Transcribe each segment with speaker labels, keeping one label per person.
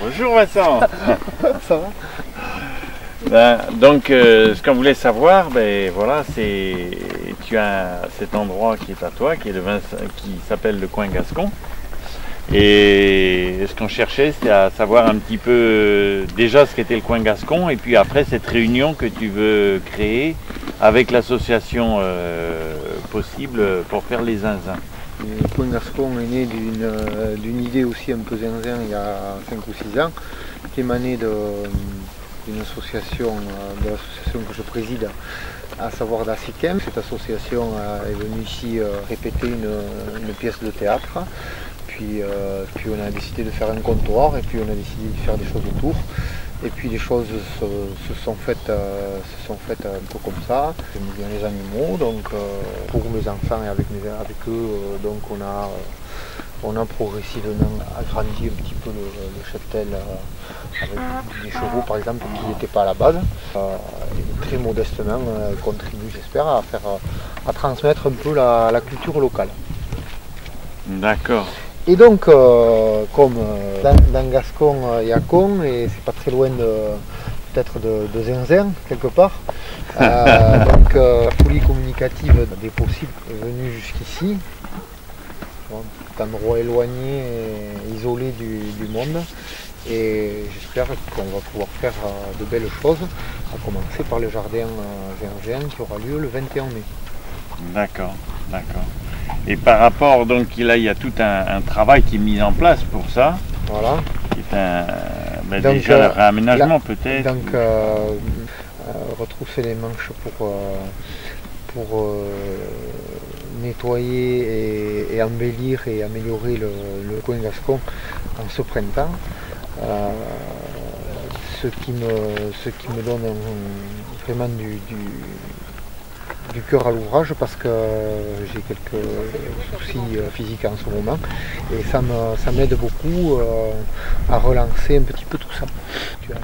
Speaker 1: Bonjour Vincent.
Speaker 2: Ça va
Speaker 1: Ben, donc, euh, ce qu'on voulait savoir, ben voilà, c'est tu as cet endroit qui est à toi, qui est le Vince- qui s'appelle le coin Gascon. Et ce qu'on cherchait, c'était à savoir un petit peu euh, déjà ce qu'était le coin Gascon, et puis après cette réunion que tu veux créer avec l'association euh, possible pour faire les zinzins.
Speaker 2: Le Point Gascon est né d'une euh, d'une idée aussi un peu zinzin il y a 5 ou 6 ans, qui émanait d'une association, euh, de l'association que je préside, à savoir d'Assikem. Cette association euh, est venue ici répéter une, pièce de théâtre. Puis, puis on a décidé de faire un comptoir et puis on a décidé de faire des choses autour. Et puis les choses se, se sont, faites, euh, se sont faites un peu comme ça. J'aime bien les animaux, donc euh, pour mes enfants et avec, mes- avec eux, euh, donc on a, on a progressivement agrandi un petit peu le, le cheptel avec des chevaux par exemple qui n'étaient pas à la base. Et très modestement contribue j'espère à faire à transmettre un peu la- la culture locale.
Speaker 1: D'accord.
Speaker 2: Et donc, comme dans, dans Gascon, il y a Con, et c'est pas loin de peut-être de, de Zinzin, quelque part. Euh, donc, euh, folie communicative des possibles est venue jusqu'ici. Bon, endroit éloigné et isolé du, du monde. Et j'espère qu'on va pouvoir faire euh, de belles choses, à commencer par le jardin euh, Gingin qui aura lieu le 21 mai.
Speaker 1: D'accord, d'accord. Et par rapport, donc là, il y a tout un, un travail qui est mis en place pour ça,
Speaker 2: Voilà.
Speaker 1: qui est un,
Speaker 2: Donc,
Speaker 1: déjà
Speaker 2: euh,
Speaker 1: le réaménagement peut-être.
Speaker 2: Donc, euh, euh, retrousser les manches pour, euh, pour euh, nettoyer et, et embellir et améliorer le, le coin gascon en ce printemps. Euh, ce, qui me, ce qui me donne un- vraiment du, du, du cœur à l'ouvrage parce que j'ai quelques soucis euh, physiques en ce moment et ça me- ça m'aide beaucoup euh, à relancer un petit peu tout ça. Tu as,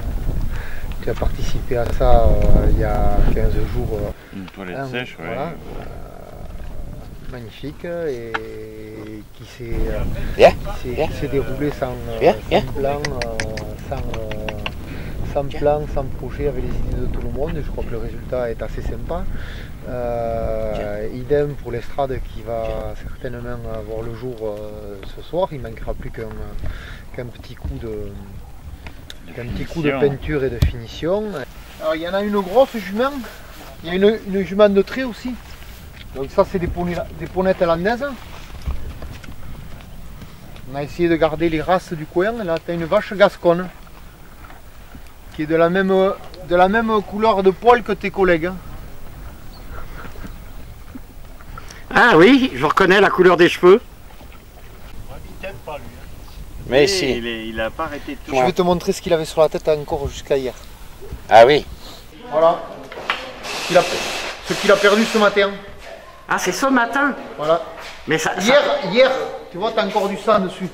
Speaker 2: tu as participé à ça euh, il y a 15 jours.
Speaker 1: Une toilette
Speaker 2: un-
Speaker 1: sèche, ouais.
Speaker 2: voilà, euh, magnifique et qui s'est euh,
Speaker 3: Bien,
Speaker 2: qui s'est-
Speaker 3: bien.
Speaker 2: qui s'est déroulé sans, euh, sans plan, euh, sans, euh, sans plan, sans projet, avec les idées de tout le monde. Et je crois que le résultat est assez sympa. Euh, idem pour l'estrade qui va certainement avoir le jour euh, ce soir. Il manquera plus qu'un petit coup de qu'un petit coup de peinture et de finition. Alors il y en a une grosse jument. Il y a une, une jument de trait aussi. Donc ça c'est des, poneys- des ponettes landaises. On a essayé de garder les races du coin. Là tu as une vache gasconne qui est de la même, de la même couleur de poil que tes collègues. hein.
Speaker 3: Ah oui, je reconnais la couleur des cheveux.
Speaker 4: Il t'aime pas lui. hein.
Speaker 3: Mais
Speaker 1: Et
Speaker 3: si.
Speaker 1: Il n'a pas arrêté de tout.
Speaker 2: Je vais te montrer ce qu'il avait sur la tête encore jusqu'à hier.
Speaker 3: Ah oui.
Speaker 2: Voilà. Ce qu'il a, ce qu'il a perdu ce matin.
Speaker 3: Ah, c'est ce matin.
Speaker 2: Voilà.
Speaker 3: Mais ça. ça-
Speaker 2: Hier, hier, tu vois, tu as encore du sang dessus.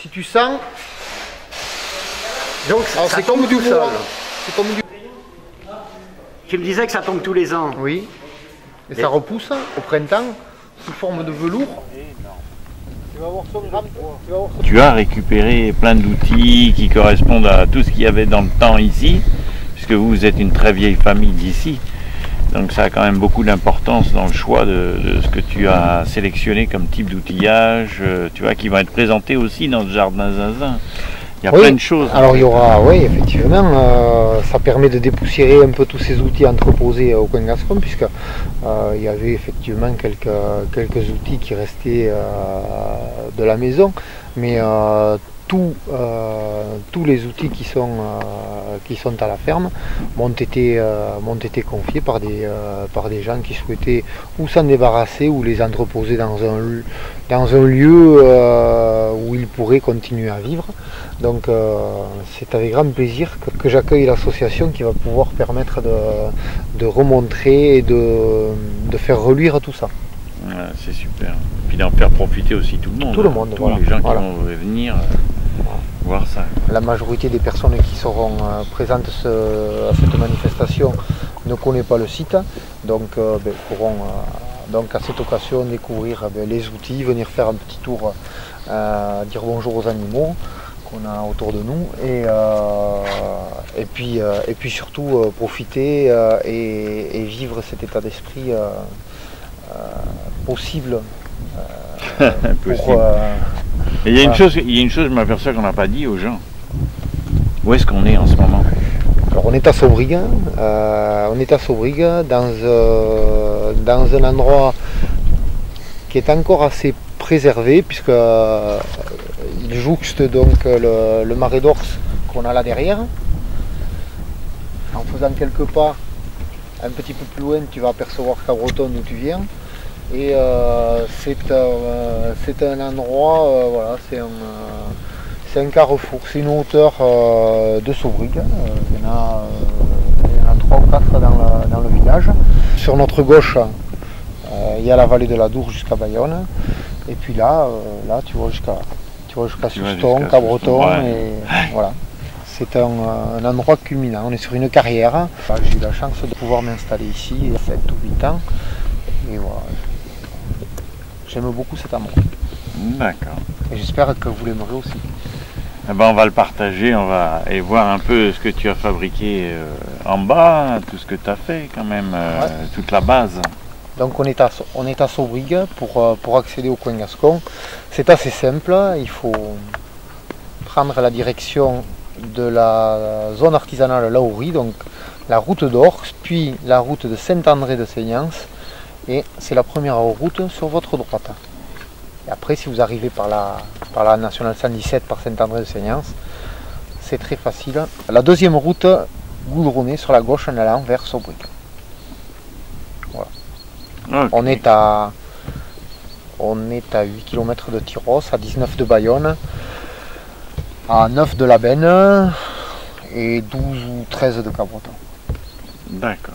Speaker 2: Si tu sens,
Speaker 3: donc,
Speaker 2: alors
Speaker 3: ça
Speaker 2: c'est
Speaker 3: tombe
Speaker 2: comme du. C'est comme du.
Speaker 3: Tu me disais que ça tombe tous les ans.
Speaker 2: Oui. Et ça repousse au printemps sous forme de velours. Tu
Speaker 1: as récupéré plein d'outils qui correspondent à tout ce qu'il y avait dans le temps ici, puisque vous, vous êtes une très vieille famille d'ici. Donc ça a quand même beaucoup d'importance dans le choix de, de ce que tu as sélectionné comme type d'outillage, euh, tu vois, qui vont être présentés aussi dans ce jardin zinzin. Il y a
Speaker 2: Oui.
Speaker 1: plein de choses.
Speaker 2: Alors il y aura, oui, effectivement, euh, ça permet de dépoussiérer un peu tous ces outils entreposés au coin Gascon, puisque euh, il y avait effectivement quelques, quelques outils qui restaient euh, de la maison, mais euh, tous, les outils qui sont, euh, qui sont à la ferme m'ont été, euh, été confiés par des, par des gens qui souhaitaient ou s'en débarrasser ou les entreposer dans un, lieu- dans un lieu où ils pourraient continuer à vivre. Donc euh, c'est avec grand plaisir que, que j'accueille l'association qui va pouvoir permettre de, de remontrer et de, de faire reluire tout ça.
Speaker 1: C'est super. Puis d'en faire profiter aussi tout le monde.
Speaker 2: Tout le
Speaker 1: hein.
Speaker 2: monde,
Speaker 1: Tous
Speaker 2: voilà.
Speaker 1: les gens qui
Speaker 2: Voilà.
Speaker 1: vont venir voir ça.
Speaker 2: La majorité des personnes qui seront euh, présentes ce- à cette manifestation ne connaît pas le site, donc euh, ben, pourront, euh, Donc à cette occasion, découvrir eh ben, les outils, venir faire un petit tour, dire bonjour aux animaux qu'on a autour de nous et, euh, et, puis, euh, et puis surtout euh, profiter et, et vivre cet état d'esprit possible. pour,
Speaker 1: il y a une chose, il y a une chose, je m'aperçois qu'on n'a pas dit aux gens. Où est-ce qu'on est en ce moment?
Speaker 2: Alors on est à Saubrigue, euh, on est à dans, euh, dans un endroit qui est encore assez préservé puisque euh, il jouxte donc le, le marais d'Ors qu'on a là derrière. En faisant quelques pas un petit peu plus loin, tu vas apercevoir Cabreton d'où tu viens. Et euh, c'est euh, c'est un endroit, euh, voilà, c'est un, euh, c'est un carrefour, c'est une hauteur euh, de Saubrigue. Euh, il, y en a, euh, trois ou quatre dans le, village. Sur notre gauche, euh, il y a la vallée de la Dour jusqu'à Bayonne. Et puis là, euh, là tu vois jusqu'à jusqu'à
Speaker 1: jusqu'à
Speaker 2: Cabreton.
Speaker 1: Ouais.
Speaker 2: Et voilà. C'est un, euh, un endroit culminant. On est sur une carrière. Bah, J'ai eu la chance de pouvoir m'installer ici il y a 7 ou 8 ans. Et voilà. J'aime beaucoup cet endroit.
Speaker 1: D'accord.
Speaker 2: Et j'espère que vous l'aimerez aussi.
Speaker 1: Eh ben, on va le partager, on va et voir un peu ce que tu as fabriqué euh, en bas, tout ce que tu as fait quand même, euh,
Speaker 2: Ouais.
Speaker 1: toute la base.
Speaker 2: Donc on est à, on est à Saubrigue pour, euh, pour accéder au coin gascon. C'est assez simple, il faut prendre la direction de la zone artisanale Laourie, donc la route d'Ors, puis la route de Saint-André de Seignance, et c'est la première route sur votre droite. Et après, si vous arrivez par la, par la nationale 117 par Saint-André de Seignance, c'est très facile. La deuxième route goudronnée sur la gauche en allant vers Saubrigue.
Speaker 1: Ok.
Speaker 2: On est à on est à 8 km de Tyros, à 19 de Bayonne, à 9 de la Benne et 12 ou 13 de Cabreton.
Speaker 1: D'accord.